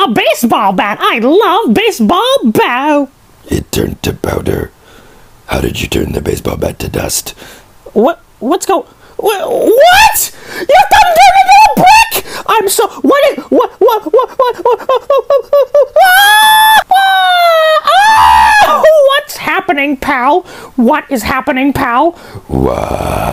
a baseball bat. I love baseball bat. It turned to powder. How did you turn the baseball bat to dust? What? What's go? What? what? You done turned into a brick! I'm so. What? Is, what? What? What? What? What? what, what ah! Ah! What's happening, pal? What is happening, pal? What?